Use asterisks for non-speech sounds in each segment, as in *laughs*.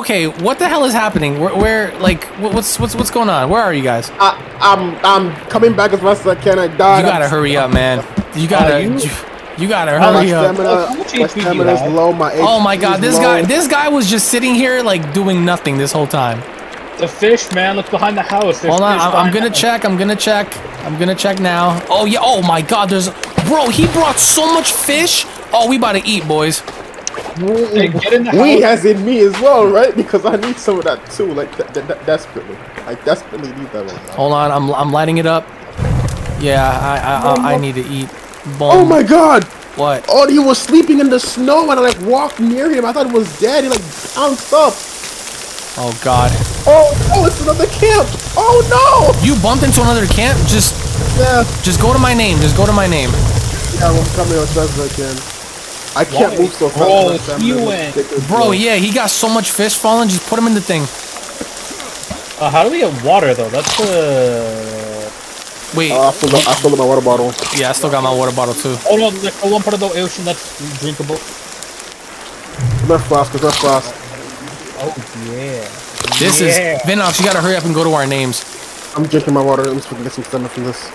Okay, what the hell is happening? Where, where like, what's what's what's going on? Where are you guys? I, I'm I'm coming back as fast as I can. I died. You gotta hurry up, man. You gotta, you- you, you gotta My hurry up. stamina, How my HP do you stamina is have? low. My Oh my god, this low. guy, this guy was just sitting here like doing nothing this whole time. The fish, man. Look behind the house. There's Hold on, I'm, I'm gonna the- check. I'm gonna check. I'm gonna check now. Oh yeah. Oh my god, there's, bro. He brought so much fish. Oh, we about to eat, boys. Hey, get in the We house. has in me as well, right? Because I need some of that too, like de- de- de- desperately. I desperately need that right now. Hold on, I'm I'm lighting it up. Yeah, I I I, I need to eat. Oh Boom. Oh my god! What? Oh, he was sleeping in the snow, and I like walked near him. I thought it was dead. He like bounced up. Oh god. Oh, oh, it's another camp. Oh no! You bumped into another camp. Just! Yeah, just go to my name. Just go to my name. yeah, I'm coming as fast as I can. I can't Why? move so fast. Bro, my stamina you is went. ridiculous. Bro, yeah, he got so much fish falling. Just put him in the thing. Uh, how do we get water though? That's the. Wait. Uh, I filled up, I filled up my water bottle. Yeah, I still got my water bottle too. Oh no, the the one part of the ocean that's drinkable. Left flask, left flask. Oh yeah. This Yeah. is Vinox. You gotta hurry up and go to our names. I'm drinking my water. Let me see if we can get some stamina from this.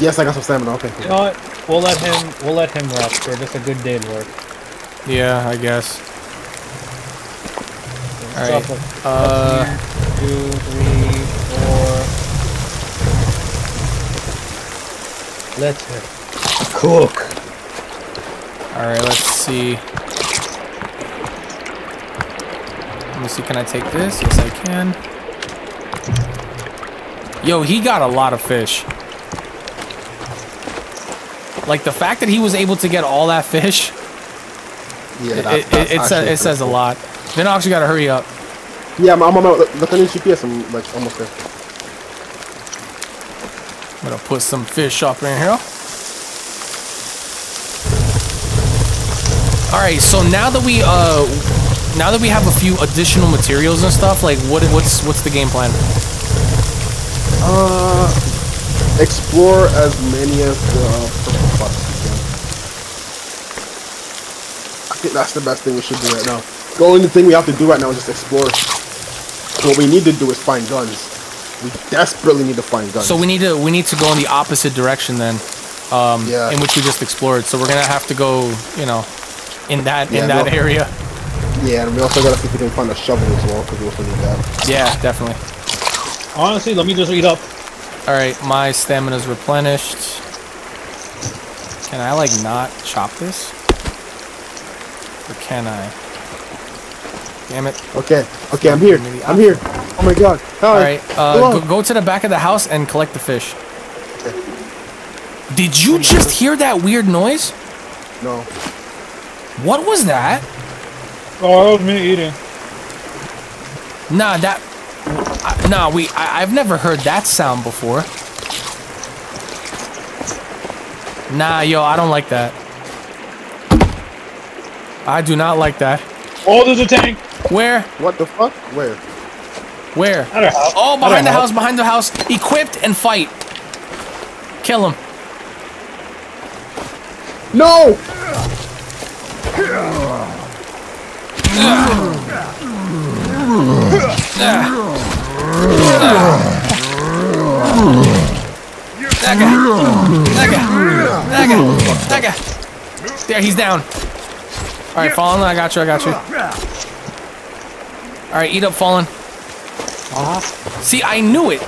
Yes, I got some stamina. Okay. You know what? We'll let him. We'll let him rest for just a good day's work. Yeah, I guess. All Drop right. a- Uh, two, three, four. Let's cook. all right. Let's see. Let me see. Can I take this? Yes, I can. Yo, he got a lot of fish. Like the fact that he was able to get all that fish, Yeah, it, that's, it, that's it, sa- it says a pretty lot. Vinox, you gotta hurry up. Yeah, I'm, I'm, I'm look, look on your GPS. I'm like almost there. I'm gonna put some fish up in here. All right, so now that we uh, now that we have a few additional materials and stuff, like what what's what's the game plan? Uh, explore as many of the uh, purple spots as you can. I think that's the best thing we should do right now. The only thing we have to do right now is just explore. What we need to do is find guns. We desperately need to find guns. So we need to we need to go in the opposite direction then, um, Yeah. in which we just explored. So we're gonna have to go, you know, in that Yeah, in that no. area. yeah, and we also gotta see if we can find a shovel as well, because we also need that. Yeah, definitely. Honestly, let me just eat up. All right, my stamina's replenished. Can I like not chop this? Or can I? Damn it. Okay, okay, I'm here. I'm here. Oh my god. Hi. All right, uh, Hello. go, go to the back of the house and collect the fish. Did you just hear that weird noise? No. What was that? Oh, that was me eating. Nah, that. Uh, nah, we. I, I've never heard that sound before. Nah, yo, I don't like that. I do not like that. Oh, there's a tank. Where? What the fuck? Where? Where? At. Oh, behind the our house, behind the house. Equipped and fight. Kill him. No! That guy. That guy. That guy. That guy. There, he's down. All right, Fallen, I got you. I got you. All right, eat up, Fallen. See, I knew it.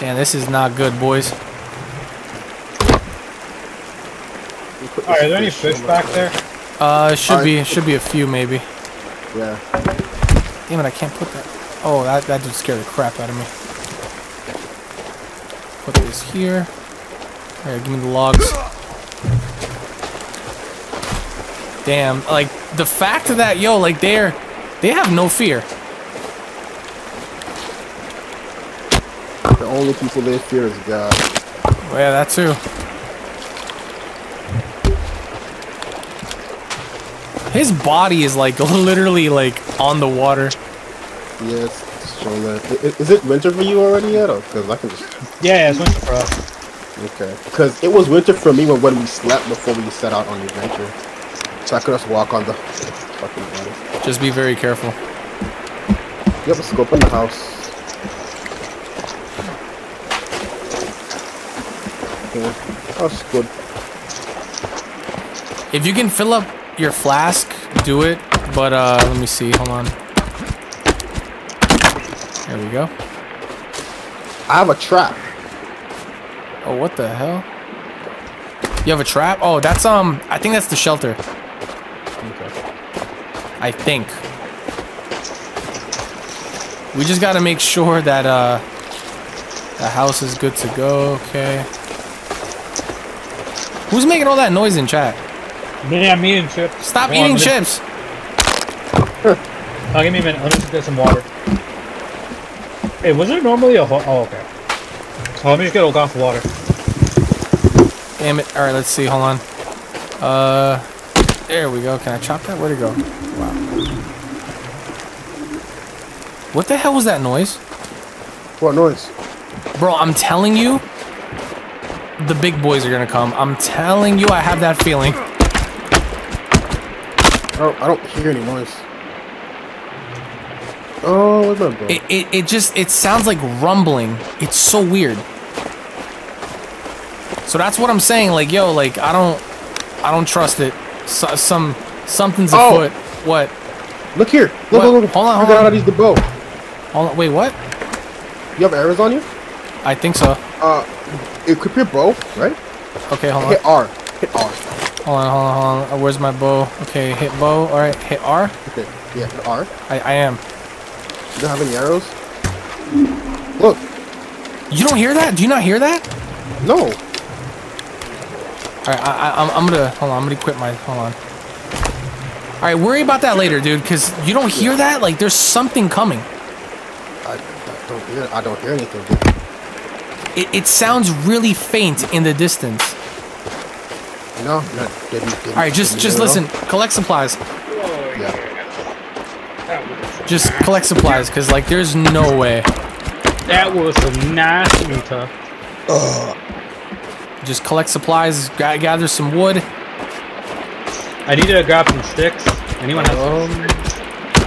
Damn, this is not good, boys. Alright, are there any fish back there? Uh, should Alright. be, should be a few maybe. Yeah. Damn it, I can't put that. Oh, that that did scare the crap out of me. Put this here. All right, give me the logs. Damn, like the fact of that yo, like they're they have no fear. The only people they fear is God. Oh, yeah, that too. His body is like *laughs* literally like on the water. Yes, it's showing that. I- i- Is it winter for you already yet? Because I can just. Yeah, *laughs* yeah, it's winter for us. Okay. Because it was winter for me when, when we slept before we set out on the adventure. So I could just walk on the fucking. Just be very careful. You have a scope in the house. That's good. If you can fill up your flask, do it. But uh, let me see. Hold on. There we go. I have a trap. Oh, what the hell? You have a trap? Oh, that's um. I think that's the shelter. I think. We just gotta make sure that uh, the house is good to go. Okay. Who's making all that noise in chat? Yeah, me and Chip. Stop on, eating me- chips. *laughs* Oh, give me a minute. Let me just get some water. Hey, was there normally a ho- Oh, okay. Oh, let me just get a glass of water. Damn it. All right, let's see. Hold on. Uh, there we go. Can I chop that? Where'd it go? What the hell was that noise? What noise? Bro, I'm telling you, the big boys are gonna come. I'm telling you, I have that feeling. I don't, I don't hear any noise. Oh, what's that, bro? It, it, it just, it sounds like rumbling. It's so weird. So that's what I'm saying. Like, yo, like, I don't, I don't trust it. So, some, something's Oh. afoot. What? Look here. Look, What? look, look. Hold on, I hold got on. how to use the bow. On, wait, what? You have arrows on you? I think so. Uh, equip your bow, right? Okay, hold on. Hit R. Hit R. Hold on, hold on, hold on. Where's my bow? Okay, hit bow. All right, hit R. Okay. Yeah, hit R. I, I am. You don't have any arrows? Look. You don't hear that? Do you not hear that? No. All right, I, I, I'm, I'm gonna hold on. I'm gonna equip my. Hold on. All right, worry about that later, dude. Cause you don't hear that? Like, there's something coming. I, I don't hear. I don't hear anything. It, it sounds really faint in the distance. No. no didn't, didn't, All right, just didn't just hear it listen. Collect supplies. Yeah. Just collect supplies, cause like, there's no way. That was some nice Utah. *sighs* Just collect supplies. Ga- gather some wood. I need to grab some sticks. Anyone have? Um.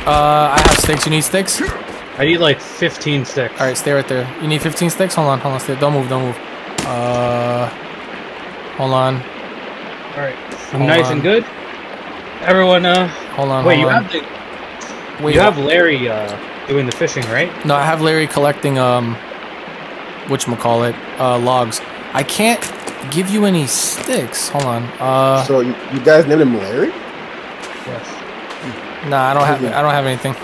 Uh, I have sticks. You need sticks? I need like 15 sticks. All right, stay right there. You need 15 sticks? Hold on, hold on. Stay. Don't move. Don't move. Uh, hold on. All right. I'm Hold nice on. and good. Everyone, uh, Hold on. wait, you on. have the, Wait, you have Larry uh doing the fishing, right? No, I have Larry collecting um, whatchamacallit, uh, logs. I can't give you any sticks. Hold on. Uh, So you, you guys named him Larry? Yes. nah, I don't have. I don't have anything.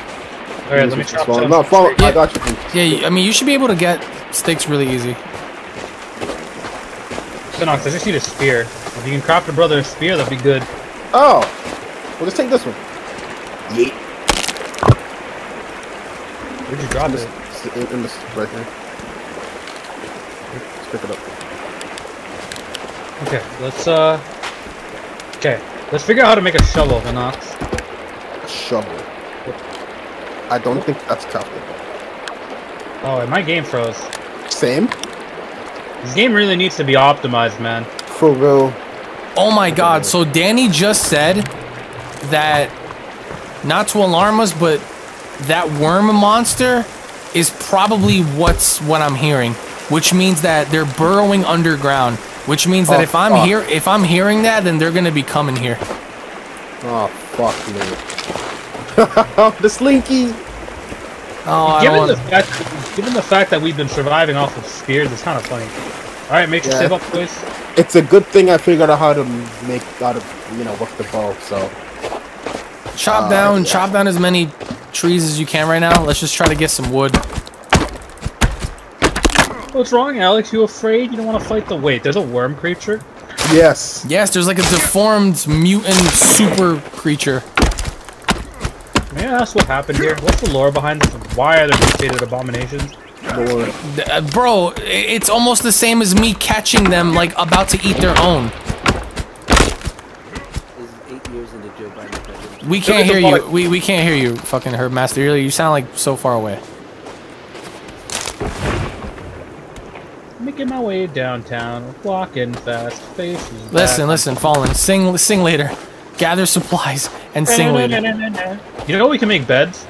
All right, let me chop Follow- some. No, follow. Yeah. I got you. Yeah, I mean, you should be able to get sticks really easy. Vinox, I just need a spear. If you can craft a brother a spear, that'd be good. Oh. Well, just take this one. Yeet. Where'd you drop This, it? in, in this right here. Let's pick it up. Okay, let's uh. Okay, let's figure out how to make a shovel, Vinox. A shovel. I don't think that's crafted. Oh, and my game froze. Same. This game really needs to be optimized, man. For real. Oh my God! So Danny just said that, not to alarm us, but that worm monster is probably what's what I'm hearing, which means that they're burrowing underground. Which means that Oh, if I'm fuck. here, if I'm hearing that, then they're gonna be coming here. Oh fuck me. *laughs* the slinky. Oh, I don't Given want. the fact, given the fact that we've been surviving off of spears, it's kind of funny. All right, make your Yeah. save up, boys. It's a good thing I figured out how to make how to you know work the bow. So Chop Uh, down, yeah. chop down as many trees as you can right now. Let's just try to get some wood. What's wrong, Alex? You afraid? You don't want to fight the wait? There's a worm creature. yes. Yes, there's like a deformed mutant super creature. May I ask what happened here? What's the lore behind this? Why are there mutated abominations? Uh, bro, it's almost the same as me catching them like about to eat their own. eight years into Joe Biden's presidency. We can't hear you. We, we can't hear you, fucking herb master. You you sound like so far away. Making my way downtown, walking fast, faces. Listen, back. listen, Fallen. Sing sing later. gather supplies and sing later. You know we can make beds?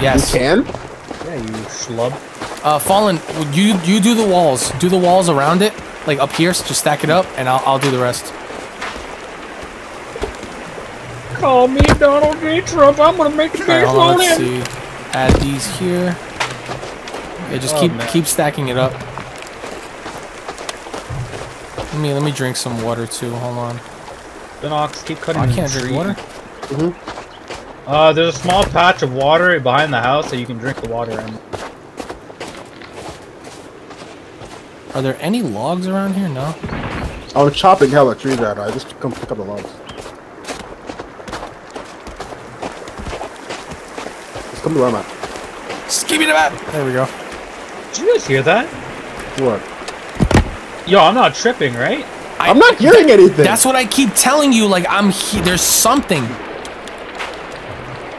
Yes. You can? Yeah, you schlub. Uh, Fallen, you you do the walls. Do the walls around it, like up here. So just stack it up, and I'll I'll do the rest. Call me Donald J. Trump. I'm gonna make the All right, base hold on. Let's see. Add these here. Yeah, just Oh, keep man. keep stacking it up. Let me let me drink some water too. Hold on. Vinox, keep cutting Oh, I can't drink tree. water. Uh, there's a small patch of water behind the house that you can drink the water in. Are there any logs around here? No. I was chopping hella trees out. I just come pick up the logs. Just come to where I'm at. Just give me the map. There we go. Did you guys hear that? What? Yo, I'm not tripping, right? I, I'm not hearing anything. That's what I keep telling you. Like I'm. He- there's something.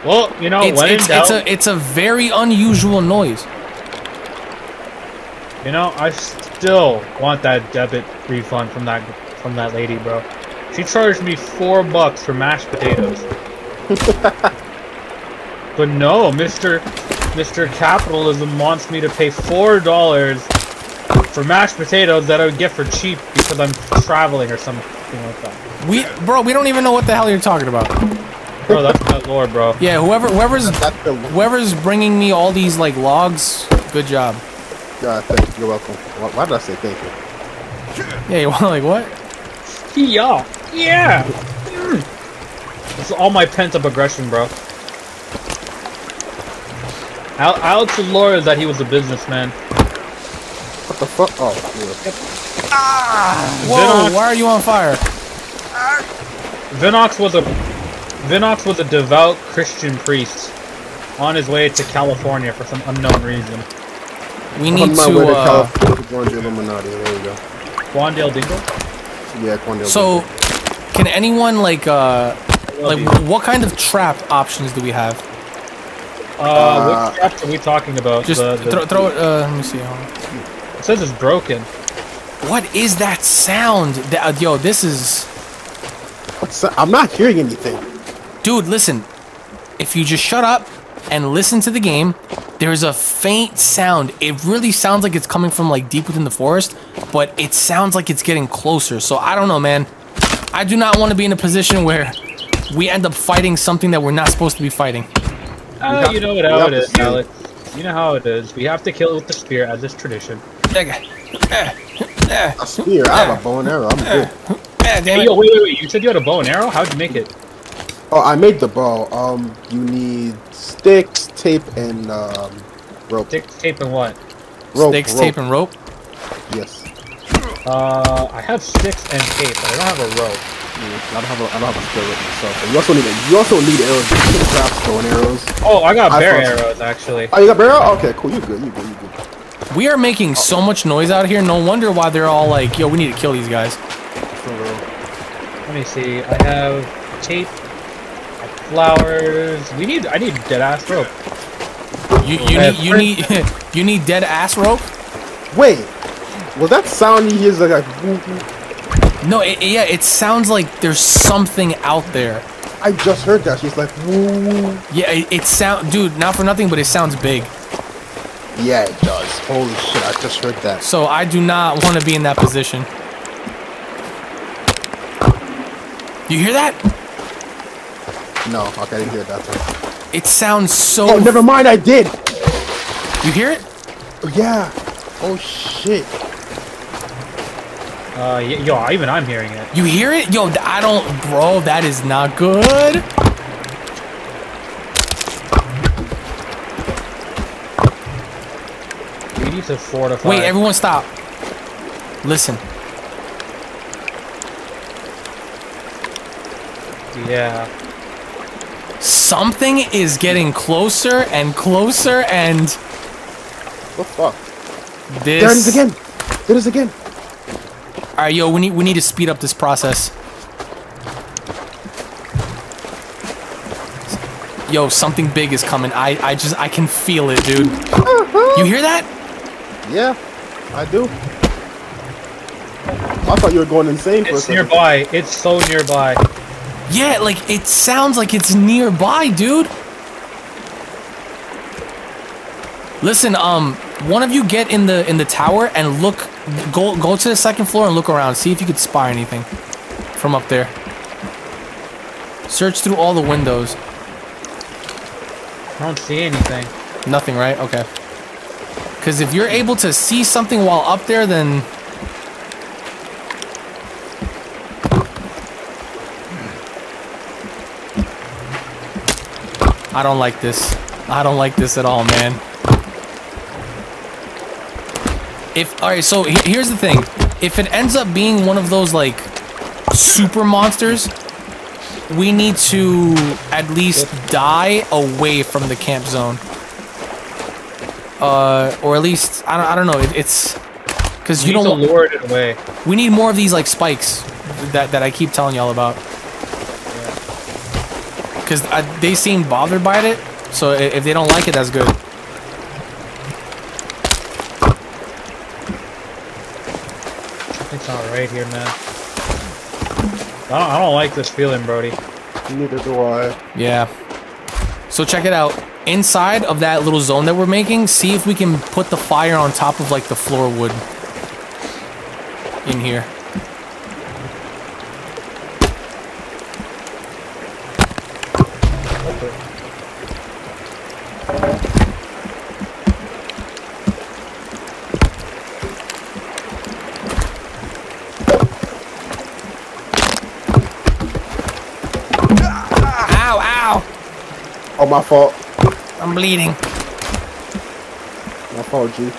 Well, you know, It's when it's, it's a it's a very unusual noise. you know, I still want that debit refund from that from that lady, bro. She charged me four bucks for mashed potatoes. *laughs* but no, Mister Mister Capitalism wants me to pay four dollars for mashed potatoes that I would get for cheap because I'm traveling or something like that. We bro, we don't even know what the hell you're talking about. Bro, that's my lord, bro. Yeah, whoever whoever's That's whoever's bringing me all these like logs, good job. Yeah, thank you. You're welcome. Why, why did I say thank you? Yeah, you *laughs* want like what? Yeah. Yeah. Mm. It's all my pent up aggression, bro. Al- Alex Laura that he was a businessman. What the fuck? Oh, yeah. Whoa, Vinox- why are you on fire? Vinox was a Vinox was a devout Christian priest on his way to California for some unknown reason. We need on my to way to uh California to join Illuminati. There you go. Quandale Dingle? Yeah, Quandale. so can anyone like uh like Dingle. what kind of trap options do we have? Uh, Uh, what traps are we talking about? Just The- the- throw, throw it uh let me see. hold on. It says it's broken. What is that sound? That, uh, yo, this is What's that? I'm not hearing anything. Dude, listen. If you just shut up and listen to the game, there's a faint sound. It really sounds like it's coming from like deep within the forest, but it sounds like it's getting closer. So I don't know, man. I do not want to be in a position where we end up fighting something that we're not supposed to be fighting. Oh, you know what how have it to is, see. Alex. You know how it is. We have to kill it with the spear as is tradition. Okay. Eh, eh, A spear. I have a bow and arrow. I'm good. eh, damn Hey, yo, wait, wait, wait. You said you had a bow and arrow? How'd you make it? Oh, I made the bow. Um, you need sticks, tape, and um, rope. Stick, tape, and what? rope. Sticks, rope. tape, and rope. Yes. Uh, I have sticks and tape, but I don't have a rope. I don't have a, I don't have a skill with myself. But you also need a, you also need arrows. You can craft bow and arrows. Oh, I got I bear thought so. arrows, actually. Oh, you got barrel? Okay, cool. You good? You good? You good? We are making so much noise out here. No wonder why they're all like, yo, we need to kill these guys. Let me see. I have tape, I have flowers. We need, I need dead ass rope. You you need you need *laughs* you need dead ass rope. Wait. Was that sound you hear is like, like woo, woo? No, it, yeah, it sounds like there's something out there. I just heard that. She's like, woo, woo. Yeah, it, it sound, dude, not for nothing, but it sounds big. Yeah, it does. Holy shit! I just heard that. So I do not want to be in that position. You hear that? No, okay, I didn't hear that. One. It sounds so. Oh, never mind. I did. You hear it? Yeah. Oh shit. Uh, y- yo, even I'm hearing it. You hear it? Yo, I don't, bro. That is not good. We need to fortify. Wait, everyone, stop. Listen. Yeah. Something is getting closer and closer, and What the fuck? this. There it is again. There it is again. All right, yo, we need we need to speed up this process. Yo, something big is coming. I I just I can feel it, dude. You hear that? Yeah, I do. I thought you were going insane for a It's nearby. It's so nearby. Yeah, like it sounds like it's nearby, dude. Listen, um, one of you get in the in the tower and look, go go to the second floor and look around. See if you could spy anything from up there. Search through all the windows. I don't see anything. Nothing, right? Okay. Because if you're able to see something while up there, then I don't like this. I don't like this at all, man. If all right, so he- here's the thing. If it ends up being one of those like super monsters, we need to at least die away from the camp zone. Uh, or at least I don't, I don't know. It, it's because you don't. to lure it away. We need more of these like spikes that that I keep telling y'all about. Because they seem bothered by it, so if they don't like it, that's good. It's not right here, man. I don't, I don't like this feeling, Brody. Neither do I. Yeah. So check it out. Inside of that little zone that we're making, see if we can put the fire on top of like the floor wood in here. Ow, ow! Oh, my fault. I'm bleeding. My fault, G.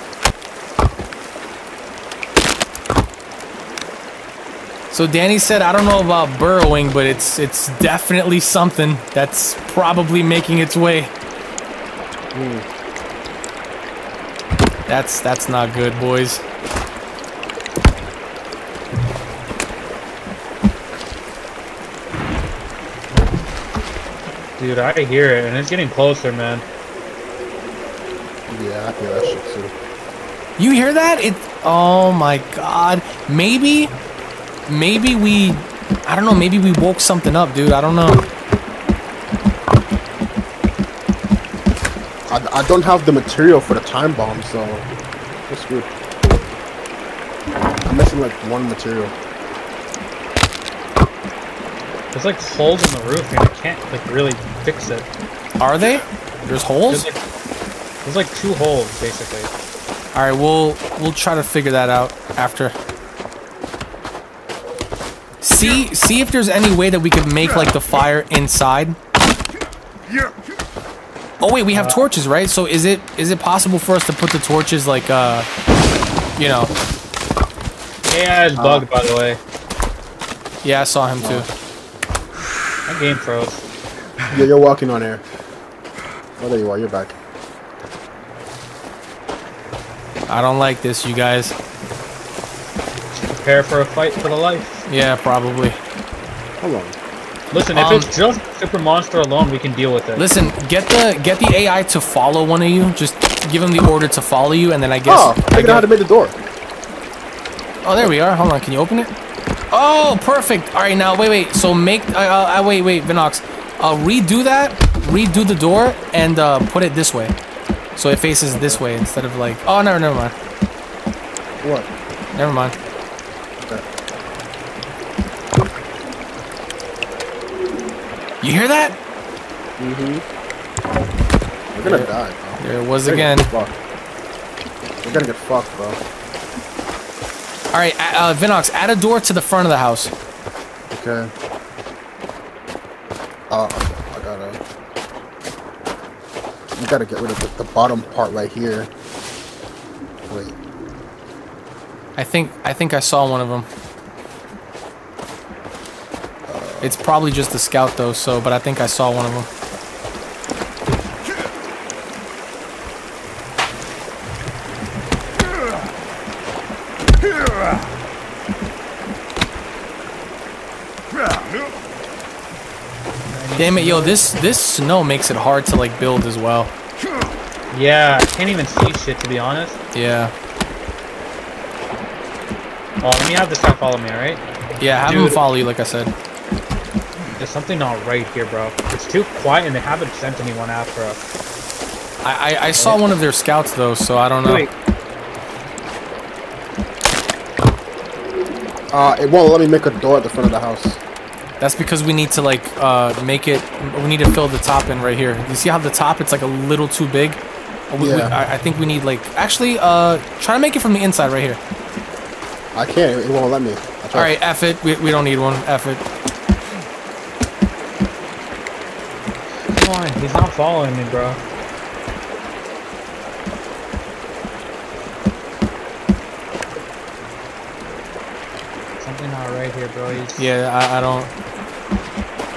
So Danny said, I don't know about burrowing, but it's it's definitely something that's probably making its way. Hmm. That's that's not good, boys. Dude, I hear it, and it's getting closer, man. Yeah, I feel that shit too. You hear that? It. Oh my God. Maybe, maybe we. I don't know. Maybe we woke something up, dude. I don't know. I, I don't have the material for the time bomb, so it's good. I'm missing like one material. There's like holes in the roof, and I can't like really fix it. Are they? There's holes. There's like, there's like two holes, basically. All right, we'll we'll try to figure that out after. See see if there's any way that we could make like the fire inside. Oh wait, we have uh, torches, right? So is it is it possible for us to put the torches like uh you know, AI is bugged, uh. by the way. yeah, I saw him too. Uh. My game froze. Yeah, you're walking on air. Oh, there you are. You're back. I don't like this, you guys. Prepare for a fight for the life. Yeah, probably. Hold on. Listen, if Um, it's just Super Monster alone, we can deal with it. Listen, get the get the AI to follow one of you. Just give him the order to follow you, and then I guess. Oh, I figured out how to make the door. Oh, there we are. Hold on. Can you open it? Oh, perfect. All right, now wait, wait. So make. Uh, uh, uh, wait, wait, Vinox. Uh, redo that. Redo the door and uh, put it this way, so it faces this way instead of like. Oh, no, never mind. What? Never mind. Okay. You hear that? Mhm. We're gonna die, bro. There it was We're again. gonna get fucked. We're gonna get fucked, bro. All right, uh, uh, Vinox, add a door to the front of the house. Okay. Uh, I gotta. You gotta get rid of the, the bottom part right here. Wait. I think I think I saw one of them. It's probably just the scout though, so but I think I saw one of them. Damn it, yo, this this snow makes it hard to like build as well. Yeah, I can't even see shit, to be honest. Yeah. Oh, let me have this guy follow me, alright? Yeah, have him follow you like I said. There's something not right here, bro. It's too quiet and they haven't sent anyone after us. I, I, I saw one of their scouts though, so I don't know. Wait, Uh, it won't let me make a door at the front of the house. That's because we need to like uh, make it. We need to fill the top in right here. You see how the top it's like a little too big. We, we- I, I think we need like actually uh try to make it from the inside right here. I can't. It won't let me. All right, F it. We, we don't need one. F it. come on. He's not following me, bro. Something not right here, bro. He's, Yeah, I, I don't.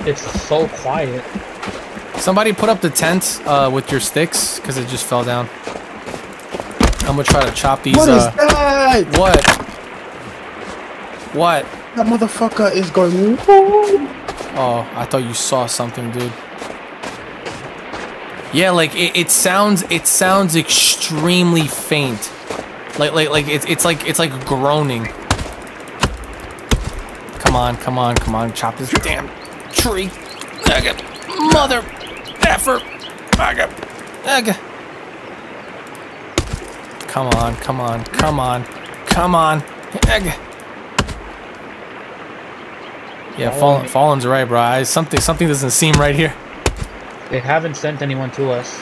It's so quiet. Somebody put up the tent uh, with your sticks because it just fell down. I'm gonna try to chop these. What is uh, that? what? What? That motherfucker is going. Oh, I thought you saw something, dude. Yeah, like it, it sounds it sounds extremely faint. Like like like it's it's like it's like groaning. Come on, come on, come on, chop this damn tree. Ugga. Mother effer. Ugga. Ugga. Come on, come on, come on, come on. Ugga. Yeah, Fallen, Fallen's right, bro. I, something something doesn't seem right here. They haven't sent anyone to us.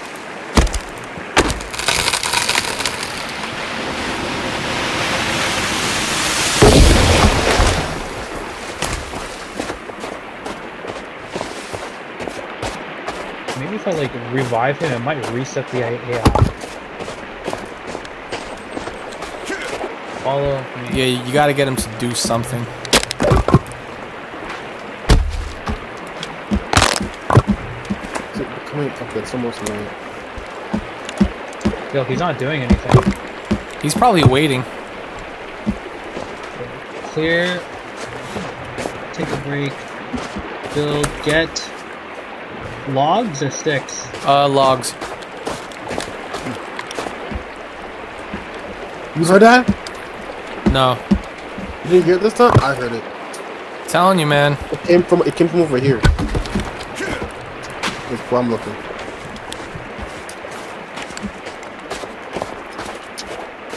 I like revive him, it might reset the AI. Follow me. Yeah, you gotta get him to do something. Come here. Okay, it's almost night. Yo, he's not doing anything. He's probably waiting. Clear. Take a break. Build. Get. Logs or sticks? Uh, logs. You heard that? No. You didn't hear this time? I heard it. Telling you, man. It came from. It came from over here. That's where I'm looking.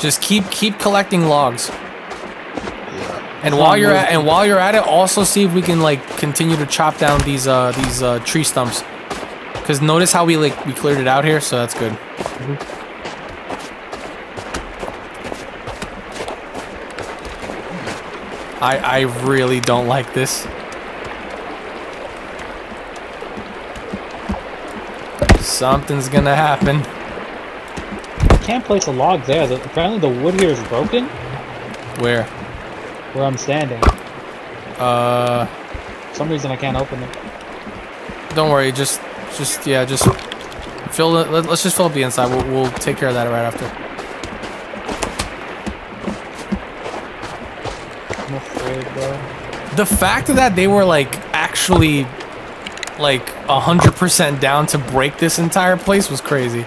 Just keep keep collecting logs. Yeah. And while you're at and while you're at it, also see if we can like continue to chop down these uh these uh tree stumps. Cause notice how we like we cleared it out here, so that's good. I I really don't like this. Something's gonna happen. Can't place a log there. The, apparently the wood here is broken Where? where I'm standing. Uh, For some reason I can't open it. don't worry. Just just yeah, just fill it. Let, let's just fill up the inside. We'll we'll take care of that right after. I'm afraid, bro. The fact that they were like actually like a hundred percent down to break this entire place was crazy.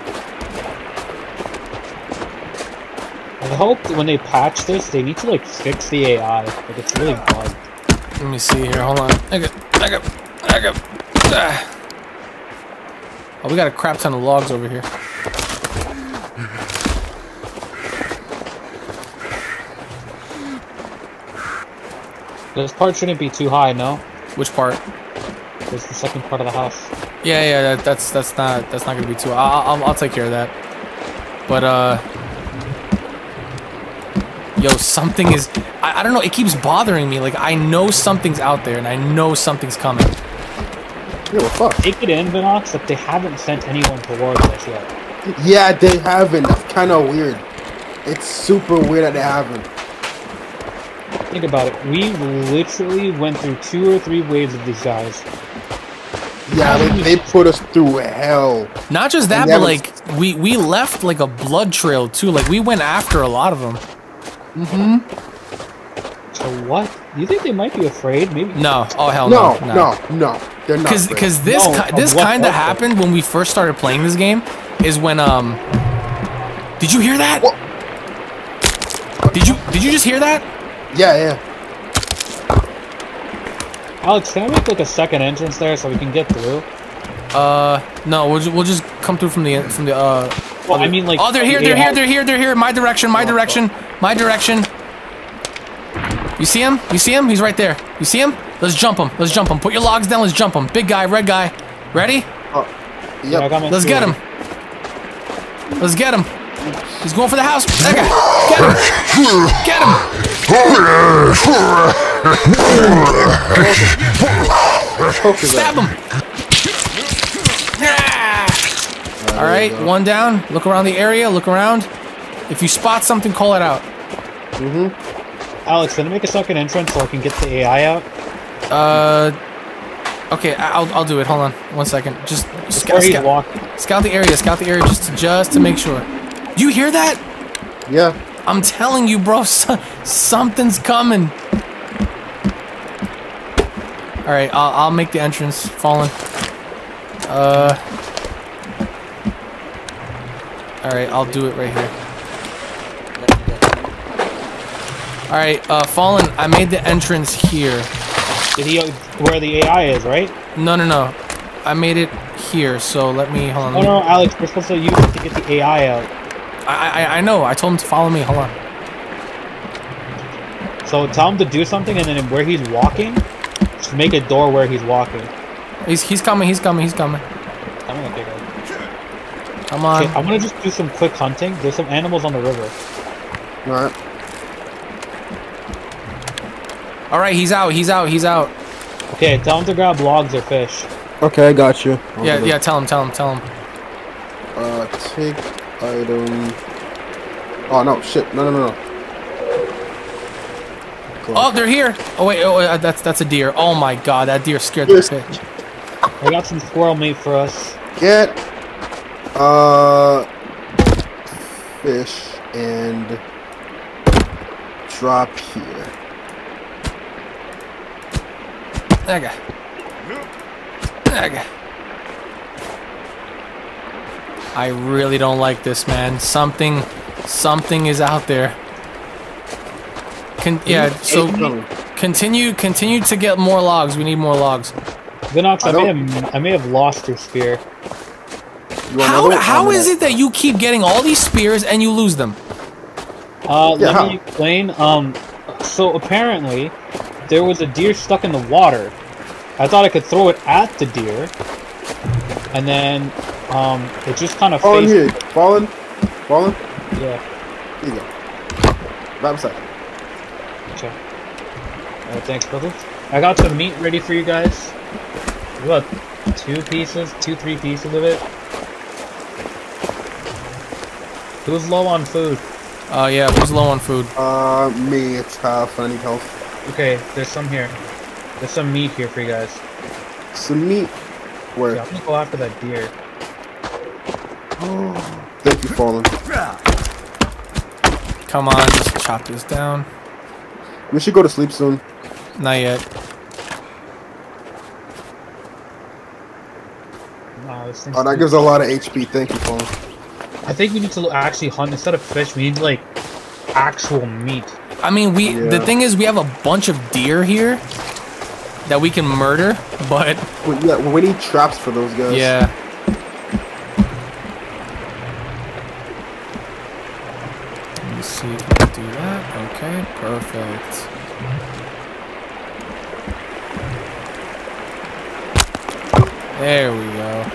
I hope when they patch this, they need to like fix the AI. Like it's really bugged. Let me see here. Hold on. I got, I got, I got. Ah. Oh, we got a crap ton of logs over here. This part shouldn't be too high, no? Which part? It's the second part of the house. Yeah, yeah. That, that's that's not that's not gonna be too. I'll, I'll I'll take care of that. But uh, yo, something is. I, I don't know. It keeps bothering me. Like I know something's out there, and I know something's coming. Yeah, well, fuck. Take it in, Vinox, that they haven't sent anyone towards us yet. Yeah, they haven't. That's kind of weird. It's super weird that they haven't. Think about it. We literally went through two or three waves of these guys. Yeah, they, they put us through hell. Not just that, but like we we left like a blood trail too. Like we went after a lot of them. Mm-hmm. So what? You think they might be afraid? Maybe. No, oh hell No, no, no, no. They're not. Because because this No, ki- this kind of happened when we first started playing this game. Is when um. Did you hear that? What? Did you did you just hear that? Yeah, yeah. Alex, can I make like a second entrance there so we can get through? Uh, no, we'll, ju- we'll just come through from the from the uh. Well, I mean, like, Oh, they're here! They're yeah. here! They're here! They're here! My direction! My direction! My direction! You see him? You see him? He's right there. You see him? Let's jump him. Let's jump him. Put your logs down. Let's jump him. Big guy, red guy. Ready? Oh, yep. got my Let's get him. Let's get him. He's going for the house. That guy. Get him. Get him. Choke his Stab ass. him. Ah. All right, one down. Look around the area. Look around. If you spot something, call it out. Mhm. Alex, can I make a second entrance so I can get the AI out? Uh, okay, I'll I'll do it. Hold on, one second. Just scout, scout, scout the area. Scout the area just to, just to make sure. You hear that? Yeah. I'm telling you, bro. *laughs* So, something's coming. All right, I'll I'll make the entrance. Fallen. Uh. All right, I'll do it right here. All right, uh, Fallen. I made the entrance here. Did he? Uh, where the AI is, right? No, no, no. I made it here. So let me hold on. Oh no, Alex, we're supposed to use it to get the AI out. I, I I know. I told him to follow me. Hold on. So tell him to do something, and then where he's walking, just make a door where he's walking. He's he's coming. He's coming. He's coming. I'm gonna take it. Come on. Okay, I'm gonna just do some quick hunting. There's some animals on the river. All right. All right, he's out. He's out. He's out. Okay, tell him to grab logs or fish. Okay, I got you. Yeah, yeah. Tell him. Tell him. Tell him. Uh, take item. Oh no! Shit! No, no, no, no. Oh, they're here. Oh wait. Oh, wait, that's that's a deer. Oh my god, that deer scared the Yes. shit. I got some squirrel meat for us. Get uh fish and drop here. That guy. That guy. I really don't like this, man. Something, something is out there. Con- yeah. So continue, continue to get more logs. We need more logs. Vinox, I I, may have I may have lost your spear. You want How another one? how I'm is gonna- it that you keep getting all these spears and you lose them? Uh, Yeah, let how? me explain. Um, so apparently, there was a deer stuck in the water. I thought I could throw it at the deer, and then um, it just kind of Fallen faced. here. Fallen. Fallen. Yeah. Here you go. Right beside. Okay. Alright, thanks, brother. I got some meat ready for you guys. We got two pieces, two, three pieces of it. Who's low on food? Oh yeah, who's low on food? Uh, me. It's half. I need help. Okay, there's some here. There's some meat here for you guys. Some meat. Where? Yeah, I'm gonna go after that deer. Oh, thank you, Fallen. Come on, just chop this down. We should go to sleep soon. Not yet. Wow, this thing's Oh, that gives a lot of HP. Thank you, Fallen. I think we need to actually hunt instead of fish. We need like actual meat. I mean, we. The thing is, we have a bunch of deer here that we can murder, but We, yeah, we need traps for those guys. yeah. Let me see if I can do that. Okay, perfect. There we go.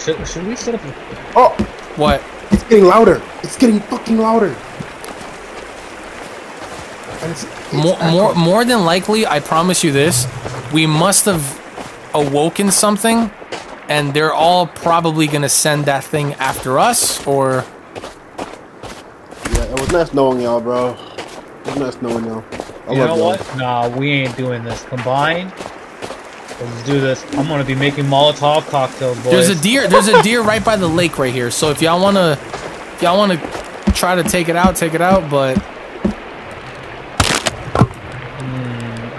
Should, should we set up? A, Oh, What? it's getting louder. It's getting fucking louder. And it's, it's More, more, more than likely, I promise you this, we must have awoken something, and they're all probably gonna send that thing after us, or Yeah, it was nice knowing y'all, bro. It was nice knowing y'all. I you love know what? Nah, we ain't doing this. Combined. Let's do this. I'm gonna be making Molotov cocktails, boys. there's a deer. There's a deer right by the lake right here. So if y'all wanna, if y'all wanna try to take it out, take it out. But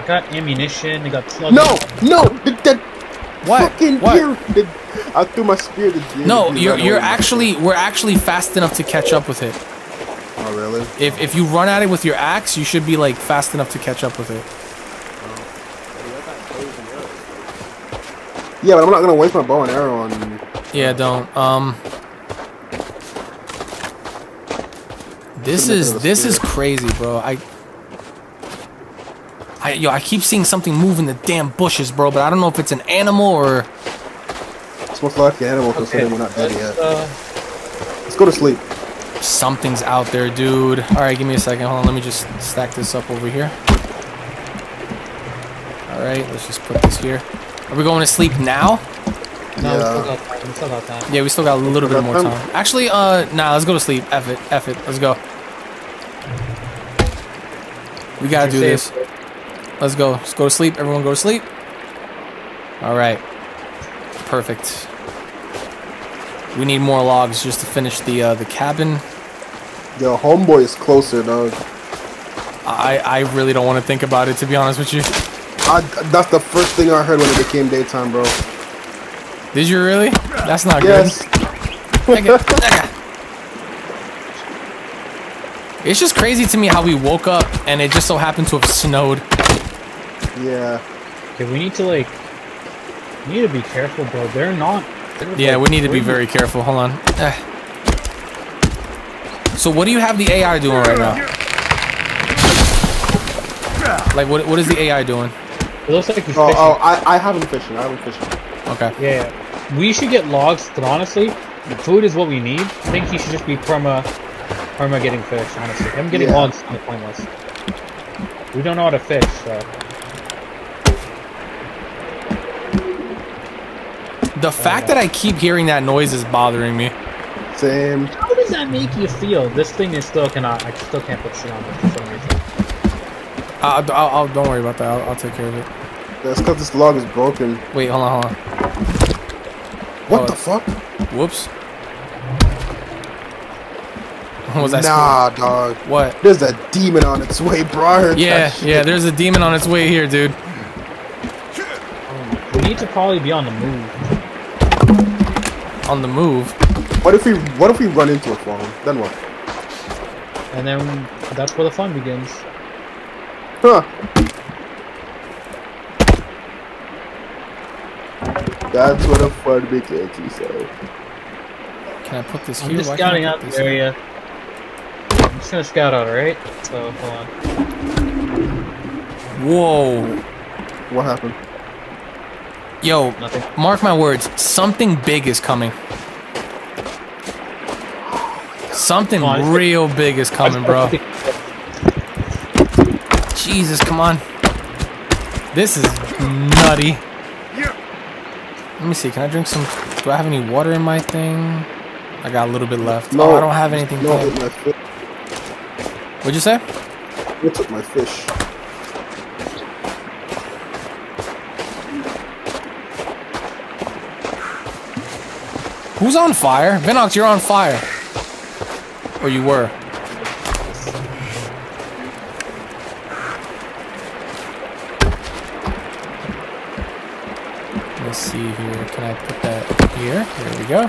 got ammunition. I got slugs. No, no, the, the what? fucking What? deer. The, I threw my spear. The deer. No, the you're you're away. actually we're actually fast enough to catch up with it. Oh really? If if you run at it with your axe, you should be like fast enough to catch up with it. Hey, I got clothes in Yeah, but I'm not gonna waste my bow and arrow on. Yeah, don't. Um. This is this is crazy, bro. I. I yo, I keep seeing something move in the damn bushes, bro. But I don't know if it's an animal or. It's most likely animal considering we're not dead let's, yet. uh, Let's go to sleep. Something's out there, dude. All right, give me a second. Hold on. Let me just stack this up over here. All right, let's just put this here. Are we going to sleep now? no, we still got time. We still got time. Yeah, we still got a little bit more time? time. Actually, uh, nah, let's go to sleep. F it, F it. Let's go. We gotta do You're this. Let's go. Let's go to sleep. Everyone go to sleep. All right. Perfect. We need more logs just to finish the uh, the cabin. Yo, homeboy is closer, dog. I I really don't want to think about it to be honest with you. I, that's the first thing I heard when it became daytime, bro. Did you really? That's not Yes. *laughs* good. *laughs* It's just crazy to me how we woke up and it just so happened to have snowed. Yeah. Okay, we need to like. We need to be careful, bro. They're not. they're, Yeah, like, we need to be really- very careful. Hold on. Eh. So what do you have the AI doing right now? Like what what is the AI doing? It looks like he's Oh, fishing. oh, I, I have him fishing. I have him fishing. Okay. Yeah, yeah. We should get logs, but honestly, the food is what we need. I think he should just be perma, perma getting fish. Honestly, him getting Yeah. logs is kinda pointless. We don't know how to fish, so The fact that I keep hearing that noise is bothering me. Same. how does that make you feel? This thing is still cannot. I still can't put shit on it for some reason. I'll, I'll, I'll don't worry about that. I'll, I'll take care of it. That's because this log is broken. Wait, hold on, hold on. What Oh. the fuck? Whoops. Was that? Nah, dog. What? There's a demon on its way, bro. I heard Yeah, that yeah. There's a demon on its way here, dude. We need to probably be on the move. On the move. What if we What if we run into it for him? Then what? And then that's where the fun begins. Huh. That's what a fun begins, you say. Can I put this I'm here? just Why can't scouting out this the here? area. I'm just gonna scout out, alright? So, hold on. Whoa. What happened? Yo, Nothing. mark my words. Something big is coming. Something on. real big is coming, bro. Jesus, come on. This is nutty. Let me see. Can I drink some? Do I have any water in my thing? I got a little bit left. No. oh, I don't have anything. No, my fish. What'd you say? It took my fish. Who's on fire? Vinox, you're on fire. Or you were. Let's see here. Can I put that here? There we go.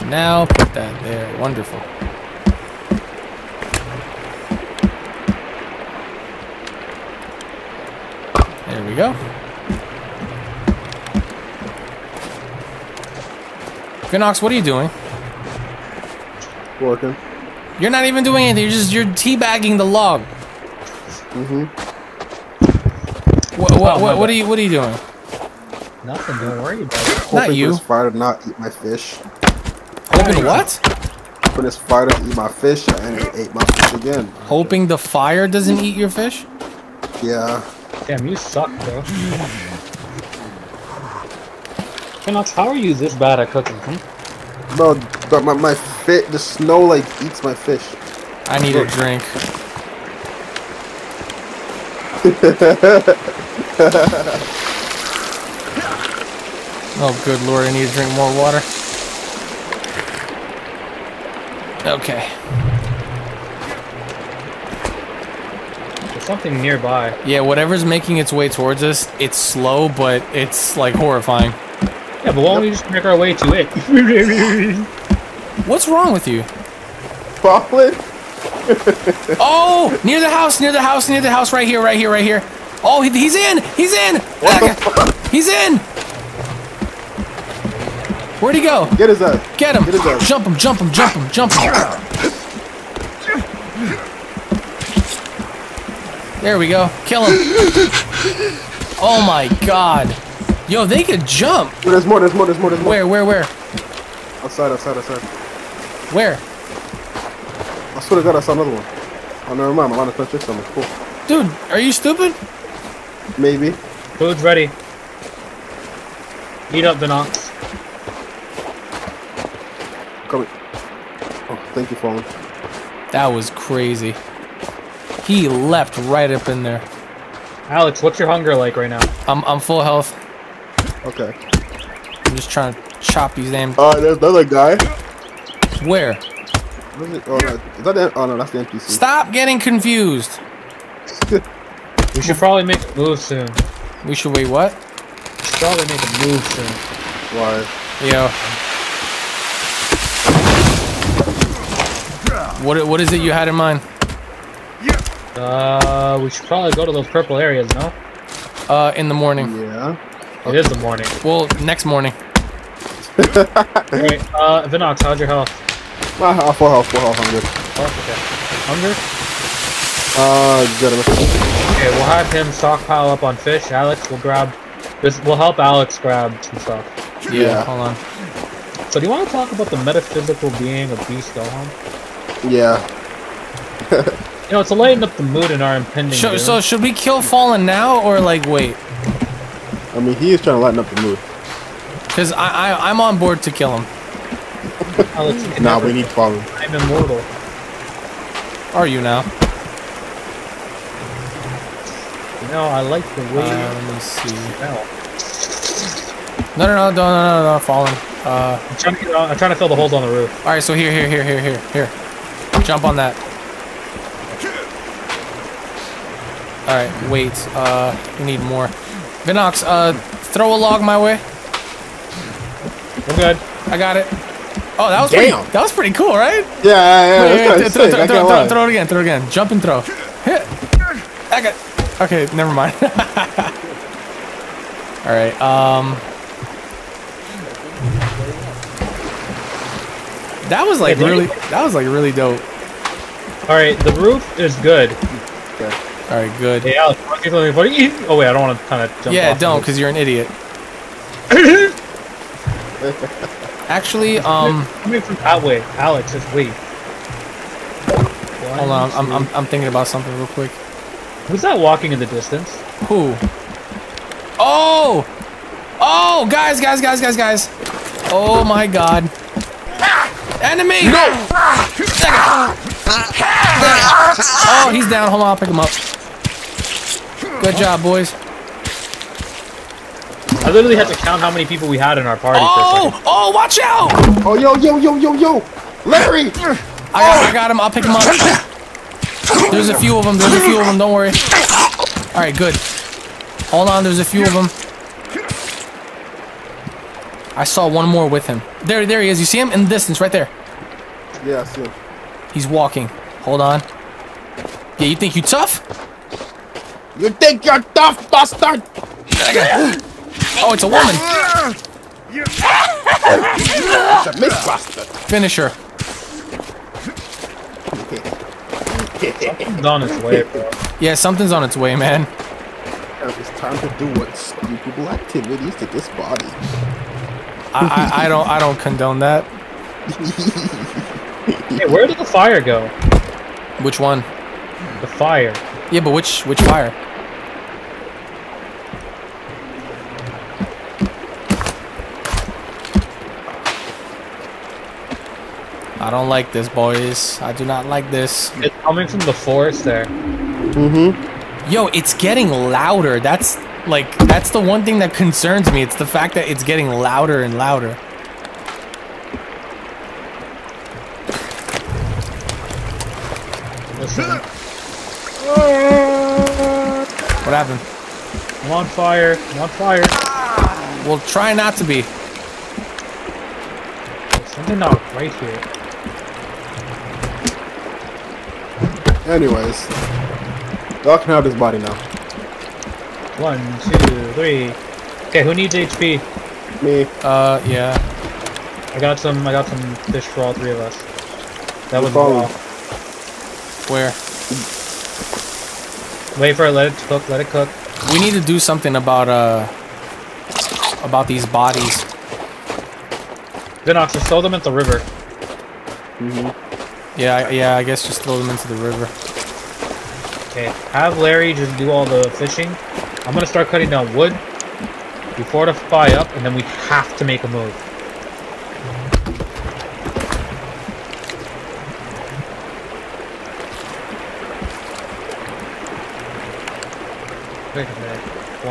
And now put that there. Wonderful. There we go. Vinox, what are you doing? Working. You're not even doing anything. You're just you're teabagging the log. Mm-hmm. What what, Oh, what, what are you what are you doing? Nothing, don't worry about it. Not Hoping you. For this fire to not eat my fish. Hoping what? Hoping this fire to eat my fish and it ate my fish again. Hoping the fire doesn't eat your fish? Yeah. Damn, you suck, bro. Knox, how are you this bad at cooking? Hmm? Bro, but my, my fit, the snow like eats my fish. I need a drink. *laughs* oh good lord, I need to drink more water. Okay. There's something nearby. Yeah, whatever's making its way towards us, it's slow, but it's like horrifying. Yeah, but why don't we just make our way to it? *laughs* What's wrong with you? Fallen? *laughs* Oh, near the house, near the house, near the house, right here, right here, right here. Oh, he, he's in, he's in. What the fuck? He's in. Where'd he go? Get his ass. Get him! Get his ass. Jump him! Jump him! Jump him! Jump him! There we go. Kill him. *laughs* Oh my god. Yo, they could jump. There's more, there's more, there's more, there's more. Where? Where? Where? Outside, outside, outside. Where? I swear to God, I saw another one. Oh, never mind. My line of touch is something. Cool. Dude, are you stupid? Maybe. Food's ready. Eat up, Vinox. Coming. Oh, thank you, Fallen. That was crazy. He leapt right up in there. Alex, what's your hunger like right now? I'm I'm full health. Okay. I'm just trying to chop these damn. Uh, there's another guy. Where? What is it? Oh, no. Is that the, oh, no, that's the NPC. Stop getting confused. *laughs* We should probably make a move soon. We should wait. What? We should probably make a move soon. Why? Yo. What what is it you had in mind? Uh, we should probably go to those purple areas, no? Uh, in the morning. Yeah. It is the morning. Well, next morning. Alright, uh, Vinox, how's your health? Ah, ah, full health, full health, I'm good. Oh, okay. Hunger? Uh, good. I'm Okay, we'll have him stockpile up on fish. Alex will grab. This will help Alex grab some stuff. Yeah. Yeah. Hold on. So, do you want to talk about the metaphysical being of Beast Gohan? Yeah. You know, it's to lighten up the mood in our impending. So, doom. so should we kill Fallen now or like wait? I mean, he is trying to lighten up the mood. Cause I, I I'm on board to kill him. *laughs* Alex, Nah, we need Fallen. I'm immortal. Are you now? You know, I like the Uh, way. let me see. Now. No, no, no, no, no, no, no, Fallen. Uh, I'm trying to get I'm trying to fill the holes on the roof. all right. So here, here, here, here, here, here. Jump on that. All right. Wait. Uh, we need more. Vinox, uh, throw a log my way. We're good. I got it. Oh, that was Damn. pretty. That was pretty cool, right? Yeah, yeah, yeah. Wait, That's wait, throw, throw, throw, throw, throw it again. Throw it again. Jump and throw. Hit. I got. Okay, never mind. *laughs* All right. Um. That was like Hey, really. That was like really dope. All right, the roof is good. All right, good. Hey, Alex, want to get something funny? Oh wait, I don't want to kind of jump. Yeah, off don't, because you're an idiot. *laughs* Actually, um, Coming from that way, Alex, just wait. hold on. I'm, I'm, I'm thinking about something real quick. Who's that walking in the distance? Who? Oh! Oh, guys, guys, guys, guys, guys. Oh my god. Enemy! No! Oh, he's down. Hold on, I'll pick him up. Good job, boys. I literally had to count how many people we had in our party for a Oh! Oh, watch out! Oh, yo, yo, yo, yo, yo! Larry! I got, I got him. I'll pick him up. There's a few of them. There's a few of them. Don't worry. All right, good. Hold on. There's a few of them. I saw one more with him. There, there he is. You see him in the distance, right there. Yeah, I see him. He's walking. Hold on. Yeah, you think you tough? You think you're tough, bastard? Oh, it's a woman. It's a myth bastard. Finish her. It's on its way, bro. Yeah, something's on its way, man. It's time to do unspeakable activities to this body. I, I, I don't, I don't condone that. Hey, where did the fire go? Which one? The fire. Yeah, but which, which fire? I don't like this, boys. I do not like this. It's coming from the forest there. Mm-hmm. Yo, it's getting louder. That's like that's the one thing that concerns me. It's the fact that it's getting louder and louder. Listen, What happened? I'm on fire. I'm on fire. Well, try not to be. There's something not right here. Anyways. Y'all can have this body now. One, two, three. Okay, who needs HP? Me. Uh, yeah. I got some. I got some fish for all three of us. That was follow. raw. Where? Wait for it. Let it cook. Let it cook. We need to do something about uh about these bodies. Vinox, just throw them at the river. Mhm. Yeah, yeah. I guess just throw them into the river. Okay. Have Larry just do all the fishing. I'm gonna start cutting down wood. We fortify up, and then we have to make a move.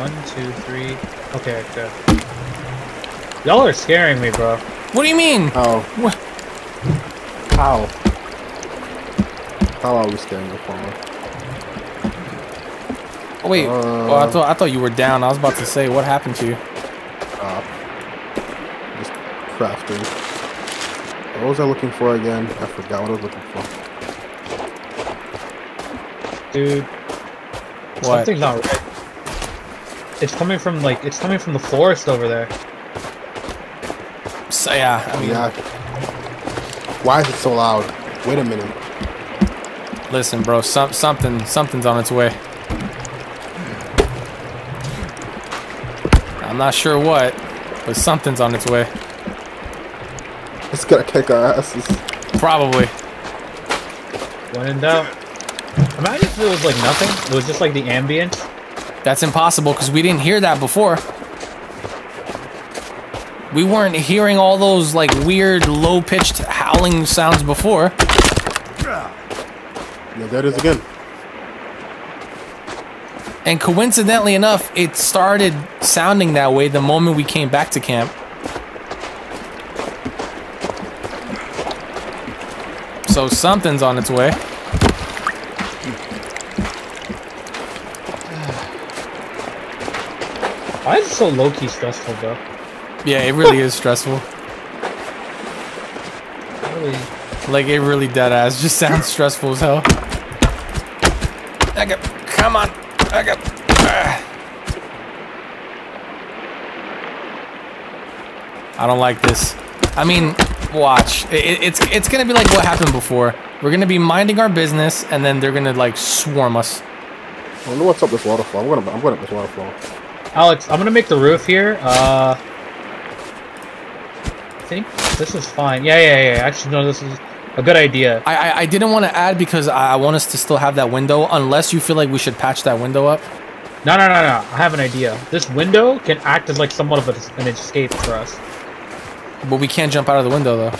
One, two, three. Okay, good. Y'all are scaring me, bro. What do you mean? How? What? How? How are we staying the farmer? Oh, wait. oh, I thought I thought you were down. I was about to say, what happened to you? Uh, just crafting. What was I looking for again? I forgot what I was looking for. Dude, What? something's not right. It's coming from like it's coming from the forest over there. So, yeah. I mean, Yeah. Why is it so loud? Wait a minute. listen, bro. Some something something's on its way. I'm not sure what, but something's on its way. It's gonna kick our asses. Probably. When in doubt. Imagine if it was like nothing. It was just like the ambient. That's impossible because we didn't hear that before. We weren't hearing all those like weird low pitched howling sounds before. Yeah, there it is again. And coincidentally enough, it started sounding that way the moment we came back to camp. So something's on its way. Why is so low key stressful though? Yeah, it really is stressful. Really? Like it really dead ass just sounds stressful as hell. Okay, come on. Okay. Ah. I don't like this. I mean, watch. It, it's it's gonna be like what happened before. We're gonna be minding our business, and then they're gonna like swarm us. I wonder what's up this waterfall. I'm gonna I'm gonna this waterfall. Alex, I'm gonna make the roof here. Uh, I think this is fine. Yeah, yeah, yeah. Actually, no, this is a good idea. I I, I didn't want to add because I, I want us to still have that window, unless you feel like we should patch that window up. No, no, no, no. I have an idea. This window can act as like somewhat of a, an escape for us. But we can't jump out of the window though.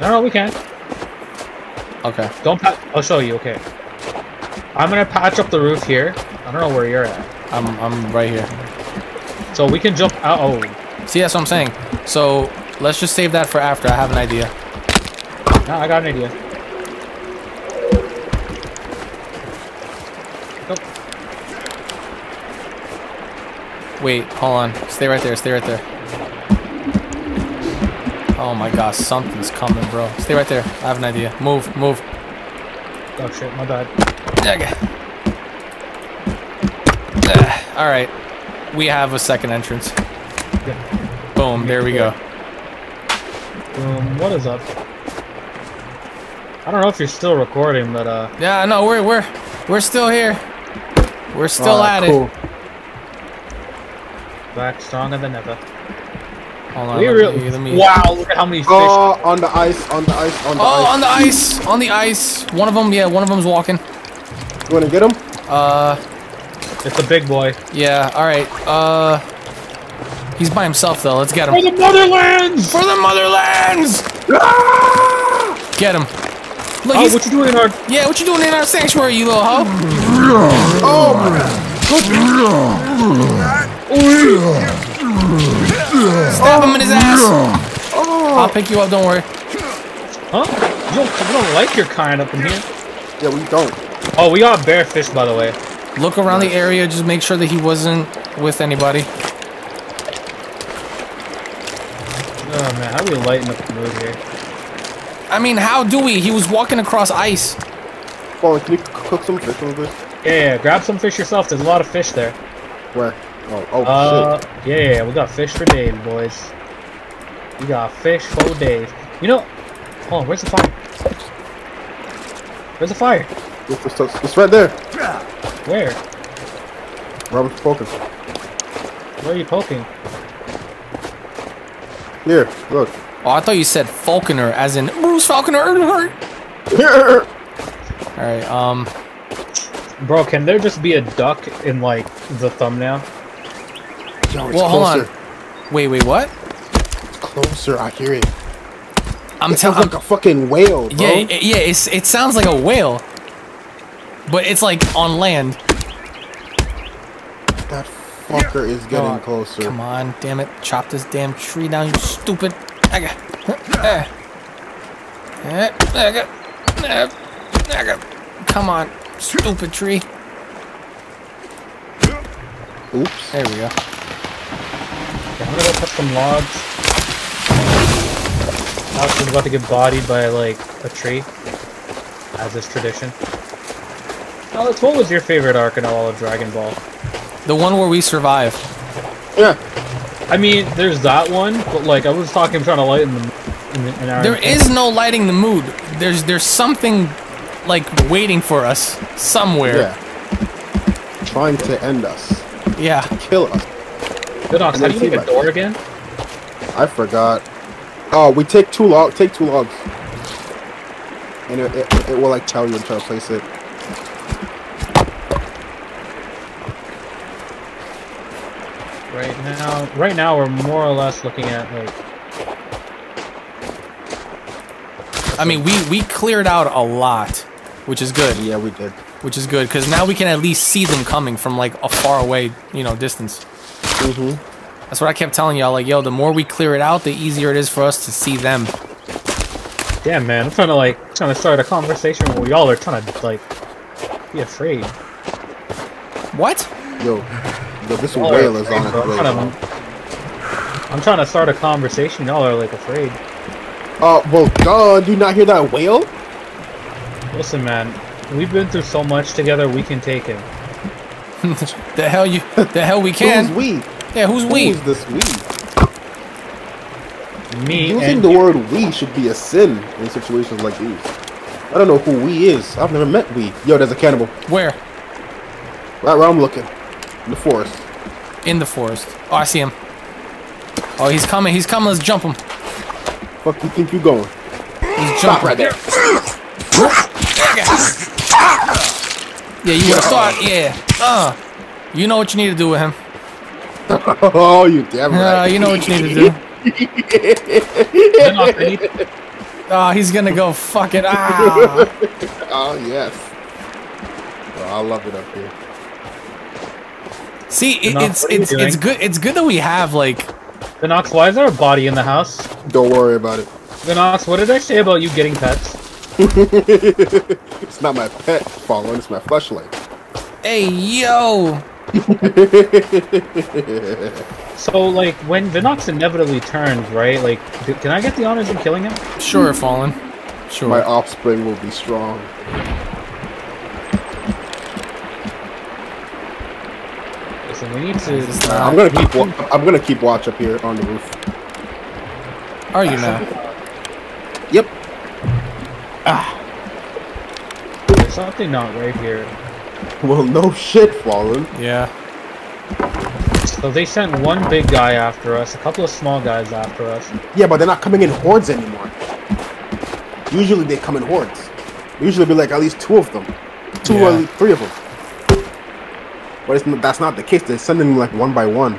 No, no, we can. Okay. Don't pat. I'll show you. Okay. I'm gonna patch up the roof here. I don't know where you're at, I'm I'm right here. So we can jump out. Oh, See, that's what I'm saying. So let's just save that for after. I have an idea. no, I got an idea. Go. Wait, hold on. Stay right there. Stay right there. Oh my gosh, something's coming, bro. Stay right there. I have an idea. Move, move. Oh shit, my bad. Okay. All right. We have a second entrance. Yep. Boom. There we go. Um, what is up? I don't know if you're still recording, but uh, Yeah, no, we're we're we're still here. We're still Alright, at cool. it. back stronger than ever. Hold on. We let really, me- let me- wow, look at how many fish. Oh, on the ice, on the ice, on the Oh, ice. on the ice, on the ice. One of them, yeah, one of them's walking. You wanna get him? Uh, It's a big boy. yeah. All right. Uh, he's by himself though. Let's get him. For the motherlands! For the motherlands! Get him. Look, Oh, what you doing in our? yeah, what you doing in our sanctuary, you little hoe? Stab him in his ass. I'll pick you up, don't worry. Huh? You don't, you don't like your kind up in here? Yeah, we don't. Oh, we got bear fish, by the way. Look around the area, just make sure that he wasn't with anybody. Oh man, how do we lighten up the mood here? I mean, how do we? He was walking across ice. Well, can you cook some fish over this? Yeah, yeah, grab some fish yourself. There's a lot of fish there. Where? Oh, oh Uh, shit. yeah, yeah, yeah, we got fish for days, boys. We got fish for days. You know, hold on, where's the fire? Where's the fire? It's, it's, it's right there. Where? Robert's poking. Where are you poking? Here, look. Oh, I thought you said Falconer, as in Bruce Falconer. *laughs* All Here. right. Um. Bro, can there just be a duck in like the thumbnail? Yo, it's Well, hold on. Wait. Wait. What? It's closer. I hear it. I'm It sounds telling. like a fucking whale, bro. Yeah. Yeah. It's, it sounds like a whale, but it's like on land. That fucker is getting Oh, closer. Come on, damn it! Chop this damn tree down, you stupid. Aga. Aga. Aga. Come on, stupid tree. Oops. There we go. Okay, I'm gonna cut some logs. Alex is about to get bodied by like a tree, as is tradition. Alex, what was your favorite arc in all of Dragon Ball? The one where we survive. Yeah. I mean, there's that one, but like I was talking, trying to lighten the. In, in our There is no lighting the mood. There's there's something like waiting for us somewhere. Yeah. Trying to end us. Yeah. Kill us. Vinox, And how then do you make a door again? I forgot. Oh, we take two log. Take two logs. And it, it, it will like tell you until I place it. Right now, right now we're more or less looking at like I mean, we we cleared out a lot, which is good. Yeah, we did. Which is good because now we can at least see them coming from like a far away, you know, distance. Mm-hmm. That's what I kept telling y'all. Like, yo, the more we clear it out, the easier it is for us to see them. Damn, man, I'm trying to like trying to start a conversation where y'all are trying to like be afraid. What? Yo, yo, this Y'all whale is oh, on its bro. I'm way. trying, to, I'm trying to start a conversation. Y'all are like afraid. Oh, well, God, do you not hear that whale? Listen, man, we've been through so much together. We can take it. *laughs* The hell you? The hell we can? Who's we? Yeah, who's we? Who's this we? Me Using and the word we should be a sin in situations like these. I don't know who we is. I've never met we. Yo, there's a cannibal. Where? Right where I'm looking. In the forest. In the forest. Oh, I see him. Oh, he's coming. He's coming. Let's jump him. Fuck you think you're going? Stop jump right there. Yeah, you would have thought. Yeah. Uh. You know what you need to do with him. *laughs* oh, you damn Uh, right. you know what you need to do. *laughs* Oh, he's gonna go fuck it. Ah. *laughs* oh, yes. Oh, I love it up here. See, it, it's What are you it's it's good. It's good that we have like. Vinox, why is there a body in the house? Don't worry about it. Vinox, what did I say about you getting pets? *laughs* It's not my pet following, it's my flashlight. Hey yo. *laughs* So, like, when Vinox inevitably turns, right? Like, do, can I get the honors of killing him? Sure, Fallen. Sure. My offspring will be strong. Listen, we need to. Uh, I'm gonna keep. I'm gonna keep watch up here on the roof. Are you now? Yep. Ah. There's something not right here. *laughs* Well, no shit, fallen. Yeah. So they sent one big guy after us, a couple of small guys after us. Yeah, but they're not coming in hordes anymore. Usually they come in hordes. Usually be like at least two of them, two Yeah. or three of them. But it's, that's not the case. They're sending them like one by one.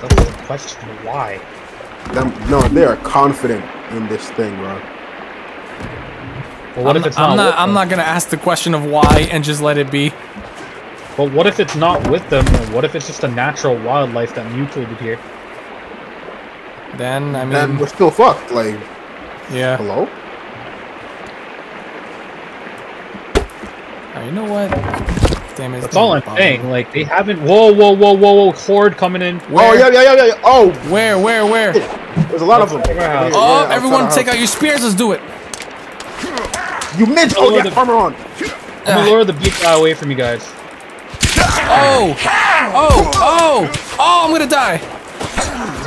That's the question. Why? Them, no, they are confident in this thing, bro. But what I'm, if it's not? I'm not? not. I'm not gonna ask the question of why and just let it be. But what if it's not with them? What if it's just a natural wildlife that mutated here? Then I And mean, we're still fucked. Like, yeah. hello? Oh, you know what? Damn it. That's all I'm saying. Like they haven't. Whoa, whoa, whoa, whoa, whoa! Horde coming in. Where? Oh yeah, yeah, yeah, yeah. yeah. Oh, Where? Where? Where? there's a lot of them. Outside. Oh, outside everyone, take out your spears. Let's do it. You midge. Oh, yeah, the- armor on. I'm gonna lure the big guy away from you guys. Oh, oh, oh, oh! I'm gonna die.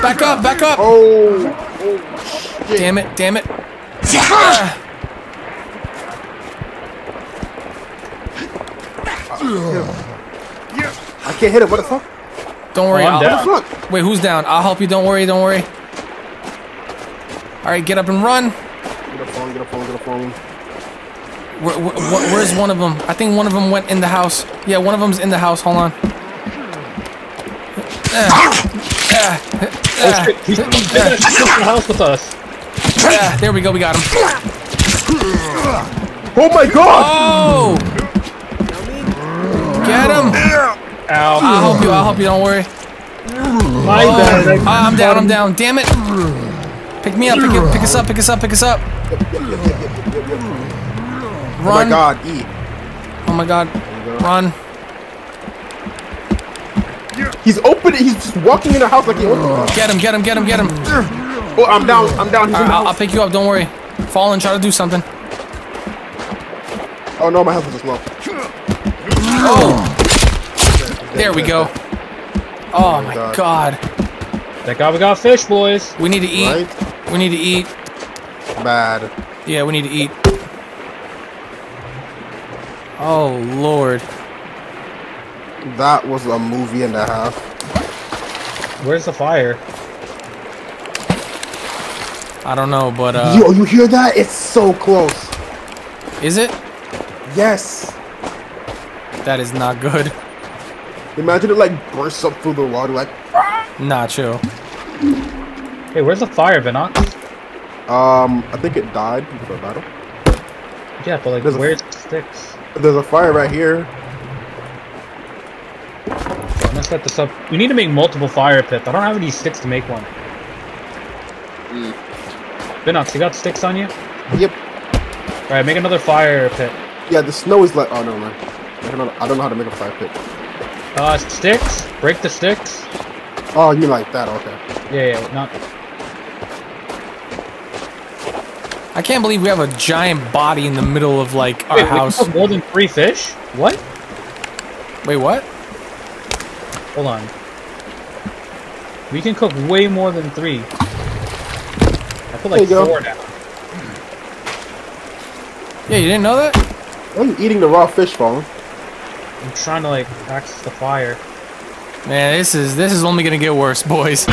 Back up, back up. Oh, oh shit. Damn it, damn it. Ah. I can't hit it. What the fuck? Don't worry. Oh, I'm I'll- down. What the fuck? Wait, who's down? I'll help you. Don't worry, don't worry. All right, get up and run. Get a phone. Get a phone. Get a phone. Where, where, where- where's one of them? I think one of them went in the house. Yeah, one of them's in the house. Hold on. Ah. Ah. Ah. He's in the house with us. Ah. There we go. We got him. Oh my god! Oh! Get him! Ow. I'll help you. I'll help you. Don't worry. My bad. Oh, I'm down. I'm down. Damn it! Pick me up. Pick, it, pick us up. Pick us up. Pick us up. Oh my god, E. Oh my god! Run! He's opening. He's just walking in the house like he opened it. Get him! Get him! Get him! Get him! Oh, I'm down. I'm down. He's All in the I'll, I'll pick you up. Don't worry. Fall and try to do something. Oh no, my health is just low. Oh! There we go. Oh my God. god. Thank God we got fish, boys. We need to eat. Right? We need to eat. Bad. Yeah, we need to eat. Oh lord. That was a movie and a half. Where's the fire? I don't know, but uh Yo, you hear that? It's so close. is it? Yes. That is not good. Imagine it like bursts up through the water like. Not chill. Hey, where's the fire, Vinox? Um, I think it died before battle. Yeah, but like, There's where's the sticks? There's a fire right here. I'm gonna set this up. We need to make multiple fire pits. I don't have any sticks to make one. Vinox, you got sticks on you? Yep. Alright, make another fire pit. Yeah, the snow is like. Oh no, man. I don't know, I don't know how to make a fire pit. Uh, sticks? Break the sticks? Oh, you like that? Okay. Yeah, yeah, not. I can't believe we have a giant body in the middle of like our Wait, we house. cook more than three fish? What? Wait, what? Hold on. We can cook way more than three. I put like you go. four now. Yeah, you didn't know that? Why are you eating the raw fish, Fallen? I'm trying to like access the fire. Man, this is this is only gonna get worse, boys.